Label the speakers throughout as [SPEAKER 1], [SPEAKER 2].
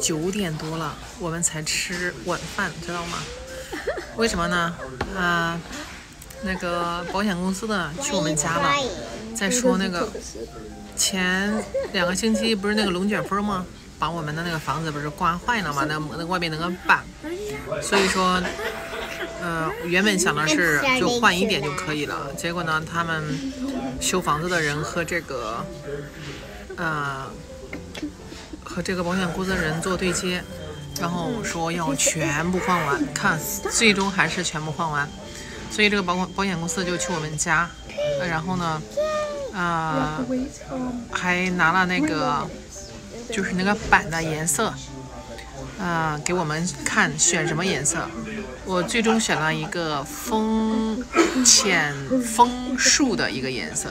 [SPEAKER 1] 九点多了，我们才吃晚饭，知道吗？为什么呢？啊、那个保险公司的去我们家了，再说那个前两个星期不是那个龙卷风吗？把我们的那个房子不是刮坏了吗？那那外面那个板，所以说，呃，原本想的是 就换一点就可以了，结果呢，他们修房子的人和这个，呃，和这个保险公司的人做对接，然后说要全部换完，看最终还是全部换完，所以这个保保险公司就去我们家，然后呢，呃，还拿了那个就是那个板的颜色，呃，给我们看选什么颜色。我最终选了一个枫浅枫树的一个颜色，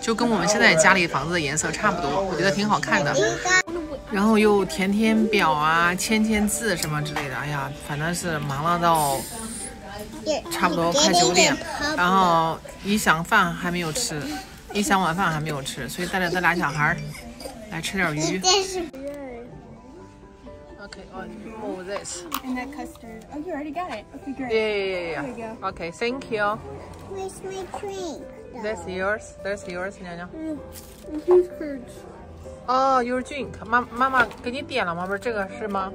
[SPEAKER 1] 就跟我们现在家里房子的颜色差不多，我觉得挺好看的。然后又填填表啊、签签字什么之类的，哎呀，反正是忙了到差不多快九点，然后一想饭还没有吃，一想晚饭还没有吃，所以带着这俩小孩儿来吃点鱼。Okay, on move this.
[SPEAKER 2] And that custard. Oh, you already got it. Okay, great.
[SPEAKER 1] Yeah, yeah, yeah,
[SPEAKER 2] There you
[SPEAKER 1] yeah.
[SPEAKER 2] go.
[SPEAKER 1] Okay, thank you.
[SPEAKER 3] Where's my drink?
[SPEAKER 1] That's yours. That's yours, 娘娘。
[SPEAKER 2] Who's curds?
[SPEAKER 1] 哦，又是 drink，妈妈妈给你点了吗？不是这个是吗？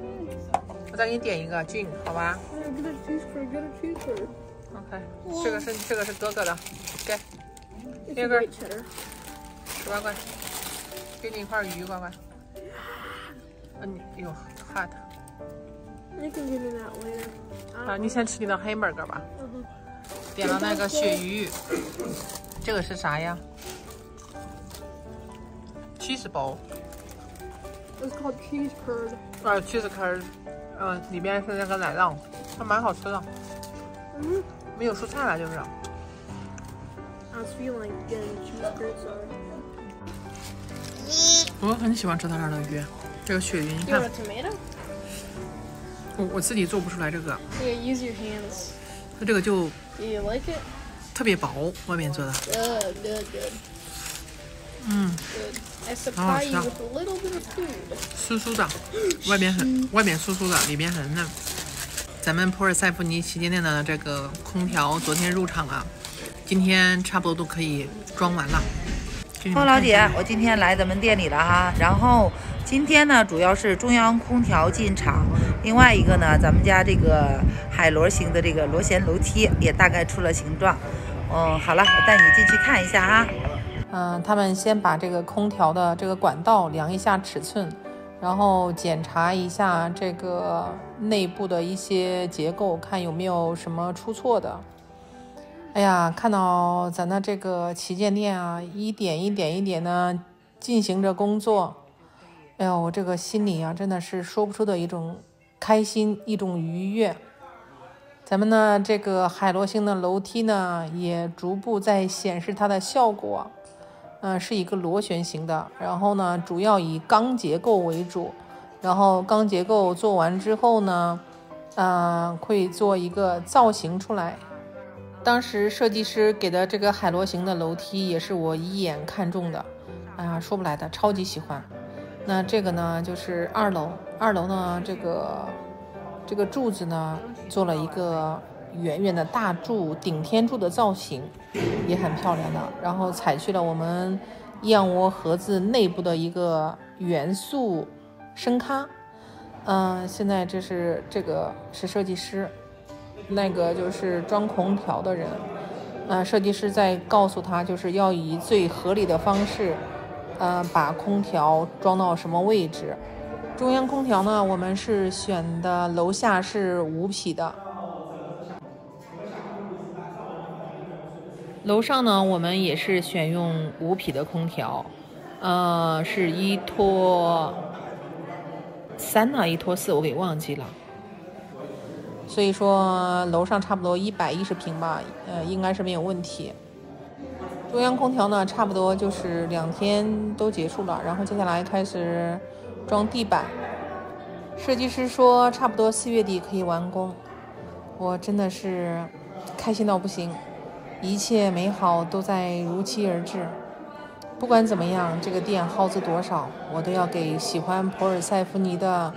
[SPEAKER 1] 我再给你点一个 drink，好吧？OK，这个是这个是哥哥的，给，
[SPEAKER 2] 哥个，
[SPEAKER 1] 十八块，给你一块鱼，乖乖。嗯，呦，hot。啊，你先吃你的 hamburger 吧。点了那个鳕鱼，这个是啥呀？？cheese
[SPEAKER 2] ball，It's called cheese curd.
[SPEAKER 1] 啊，cheese curd，嗯，里面是那个奶酪，还蛮好吃的。
[SPEAKER 2] 嗯
[SPEAKER 1] 没有蔬菜了，就是。
[SPEAKER 2] I was feeling like getting cheese curd, sorry.
[SPEAKER 1] 我很喜欢吃它这儿的鱼，这个鳕鱼，你
[SPEAKER 2] You
[SPEAKER 1] 看
[SPEAKER 2] want a tomato?
[SPEAKER 1] 我我自己做不出来这个
[SPEAKER 2] ，Yeah, use your hands.
[SPEAKER 1] 它这个就
[SPEAKER 2] Do you like it?
[SPEAKER 1] 特别薄，外面做的
[SPEAKER 2] ，Good, good, good,
[SPEAKER 1] 嗯.
[SPEAKER 2] I
[SPEAKER 1] 好
[SPEAKER 2] supply you
[SPEAKER 1] 吃
[SPEAKER 2] with a little bit of food.
[SPEAKER 1] 酥酥的，外面很外面酥酥的，里面很嫩。咱们普尔塞夫尼旗舰店的这个空调昨天入场了，今天差不多都可以装完了。给你们
[SPEAKER 4] 后老姐我今天来咱们店里了哈，然后今天呢主要是中央空调进场，另外一个呢，咱们家这个海螺形的这个螺旋楼梯也大概出了形状。嗯，好了，我带你进去看一下啊。
[SPEAKER 1] 嗯，他们先把这个空调的这个管道量一下尺寸，然后检查一下这个内部的一些结构，看有没有什么出错的。哎呀，看到咱的这个旗舰店啊，一点一点一点的进行着工作，哎呦，我这个心里啊，真的是说不出的一种开心，一种愉悦。咱们呢，这个海螺星的楼梯呢，也逐步在显示它的效果。嗯、是一个螺旋形的，然后呢，主要以钢结构为主。然后钢结构做完之后呢，嗯、会做一个造型出来。当时设计师给的这个海螺形的楼梯也是我一眼看中的，哎呀，说不来的，超级喜欢。那这个呢，就是二楼，二楼呢，这个这个柱子呢，做了一个圆圆的大柱顶天柱的造型，也很漂亮的。然后采取了我们燕窝盒子内部的一个元素声咖。嗯、现在这是这个是设计师，那个就是装空调的人。呃，设计师在告诉他，就是要以最合理的方式，呃，把空调装到什么位置。中央空调呢，我们是选的楼下是五匹的，楼上呢，我们也是选用五匹的空调，呃，是一拖三呢，一拖四，我给忘记了。所以说楼上差不多一百一十平吧，呃，应该是没有问题。中央空调呢，差不多就是两天都结束了，然后接下来开始装地板。设计师说差不多四月底可以完工，我真的是开心到不行，一切美好都在如期而至。不管怎么样，这个店耗资多少，我都要给喜欢普尔塞夫尼的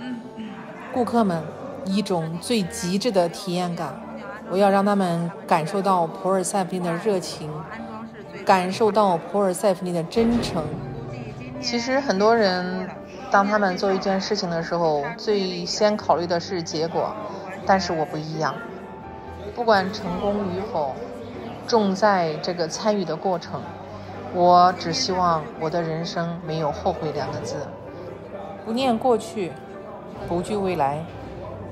[SPEAKER 1] 顾客们一种最极致的体验感。我要让他们感受到普尔塞夫尼的热情，感受到普尔塞夫尼的真诚。其实很多人，当他们做一件事情的时候，最先考虑的是结果，但是我不一样。不管成功与否，重在这个参与的过程。我只希望我的人生没有后悔两个字，不念过去，不惧未来，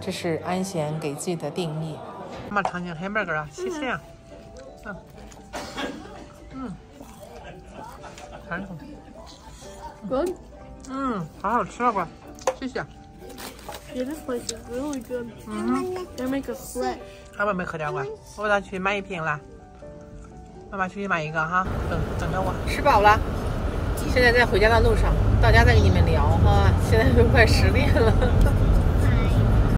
[SPEAKER 1] 这是安贤给自己的定义。
[SPEAKER 5] 妈尝尝 hamburger 啊，谢谢啊。嗯嗯，尝尝。
[SPEAKER 2] Good.
[SPEAKER 5] 嗯，好好吃啊，乖，谢谢。
[SPEAKER 2] Yeah, this place is really good. They make us fresh.
[SPEAKER 5] 妈妈没喝点乖，我给他去买一瓶来。妈妈去买一个哈，等等着我。
[SPEAKER 1] 吃饱了，现在在回家的路上，到家再跟你们聊哈。现在都快十点了。